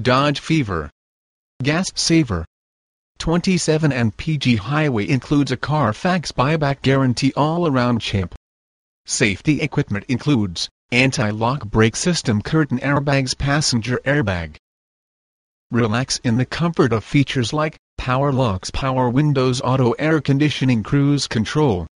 Dodge Fever. Gas Saver. 27 MPG Highway includes a Carfax buyback guarantee all-around champ. Safety equipment includes anti-lock brake system curtain airbags passenger airbag. Relax in the comfort of features like power locks power windows auto air conditioning cruise control